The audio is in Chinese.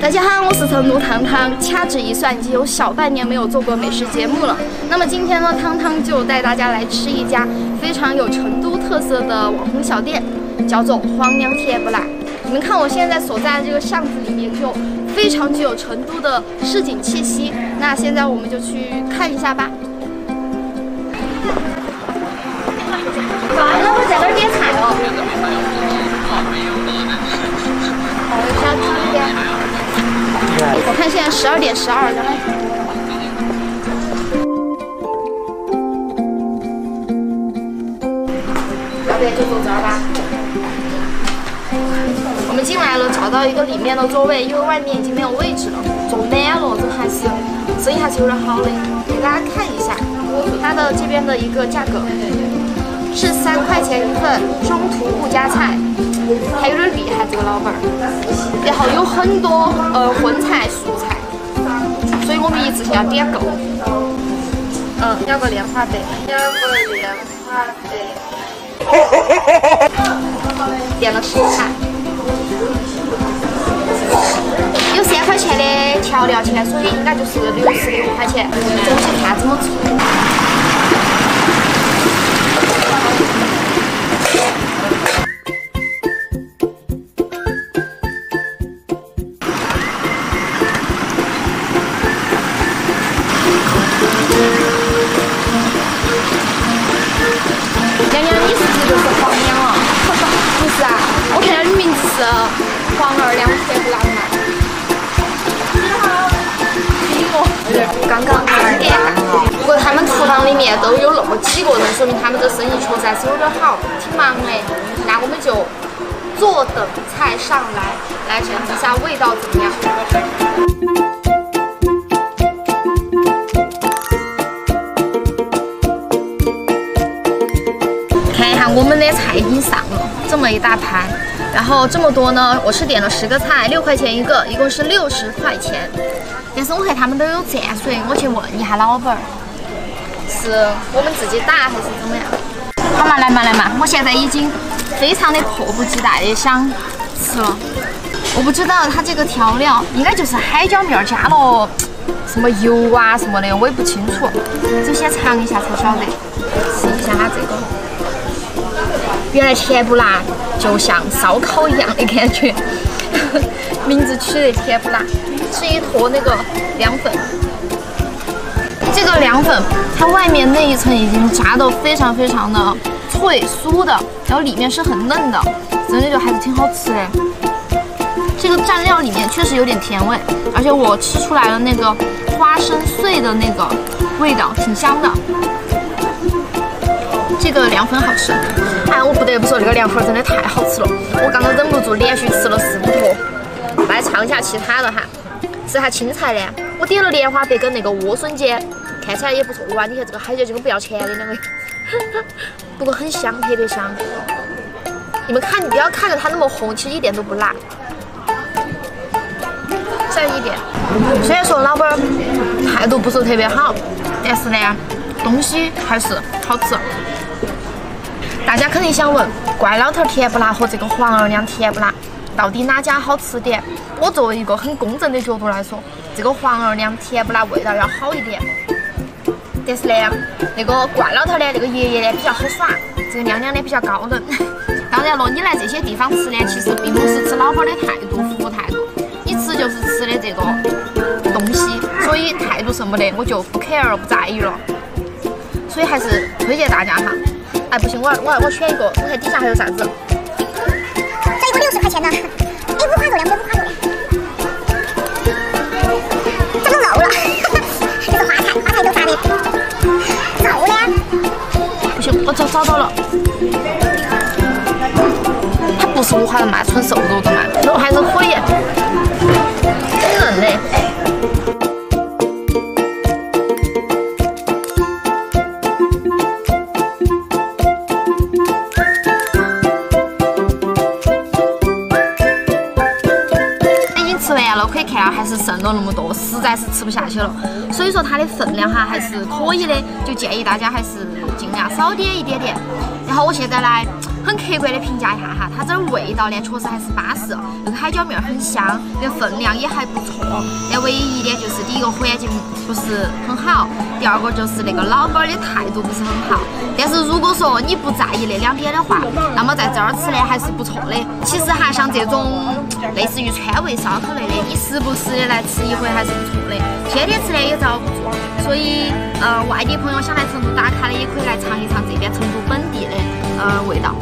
大家好，我是成都汤汤。掐指一算，已经有小半年没有做过美食节目了。那么今天呢，汤汤就带大家来吃一家非常有成都特色的网红小店，叫做黄娘铁不辣。你们看我现在所在的这个巷子里面，就非常具有成都的市井气息。那现在我们就去看一下吧。完了，我在那儿点菜哦。看现在十二点十二然就坐这儿吧。我们进来了，找到一个里面的座位，因为外面已经没有位置了，坐满了，这还是生意还是有点好的。给大家看一下它的这边的一个价格，是三块钱一份，中途不加菜。还有点厉害，这个老板儿，然后有很多呃荤菜、素菜，所以我们一次性要点够。嗯，要个莲花白，要个莲花白。点了十菜，有三块钱的调料钱，所以应该就是六十六块钱。东西看怎么就。是黄两了，不是啊，我看到的名字是黄二两铁不辣嘛？你好，我刚刚开店，不过他们厨房里面都有那么几个人，说明他们这生意确实还是有点好，挺忙的。那我们就坐等菜上来，来尝一下味道怎么样。这么一大盘。然后这么多呢，我是点了十个菜，六块钱一个，一共是六十块钱。但是我看他们都有蘸水，我去问一下老板儿，是我们自己打还是怎么样？好嘛，来嘛来嘛，我现在已经非常的迫不及待的想吃了。我不知道它这个调料应该就是海椒面加了什么油啊什么的，我也不清楚，就先尝一下才晓得。试一下它这个。原来甜不辣就像烧烤一样的感觉，名字取得甜不辣，是一坨那个凉粉。这个凉粉它外面那一层已经炸得非常非常的脆酥的，然后里面是很嫩的，真的就还是挺好吃的。这个蘸料里面确实有点甜味，而且我吃出来了那个花生碎的那个味道，挺香的。这个凉粉好吃。哎，我不得不说，这个凉粉真的太好吃了，我刚刚忍不住连续吃了四五坨。来尝一下其他的哈，吃下青菜的，我点了莲花白跟那个莴笋尖，看起来也不错。哇，你看这个海椒就跟不要钱的两个，不过很香，特别香。你们看，你不要看着它那么红，其实一点都不辣。再一点，虽然说老板态度不是特别好，但是呢，东西还是好吃。大家肯定想问，怪老头甜不辣和这个黄二娘甜不辣，到底哪家好吃点？我作为一个很公正的角度来说，这个黄二娘甜不辣味道要好一点。但是呢，那个怪老头呢，那个爷爷呢比较好耍，这个娘娘呢比较高冷。当 然了，你来这些地方吃呢，其实并不是吃老板的态度、服务态度，你吃就是吃的这个东西，所以态度什么的我就不 care，不在意了。所以还是推荐大家哈。哎，不行，我我我选一个，我看底下还有啥子。这一个六十块钱的，哎，五花肉两个五花肉。怎么漏了？这是花菜，花菜都啥的？漏了。不行，我找找到了。它不是五花肉嘛，纯瘦肉的嘛，肉还是可以看，还是剩了那么多，实在是吃不下去了。所以说它的分量哈还是可以的，就建议大家还是尽量少点一点点。然后我现在来很客观的评价一下哈，它这儿味道呢，确实还是巴适，那个海椒面很香，那分量也还不错。但唯一一点就是，第一个环境不是很好，第二个就是那个老板的态度不是很好。但是如果说你不在意那两点的话，那么在这儿吃呢还是不错的。其实哈，像这种类似于川味烧烤类的，你时不时的来吃一回还是不错天天吃的也遭不住所以呃外地朋友想来成都打卡的也可以来尝一尝这边成都本地的呃味道。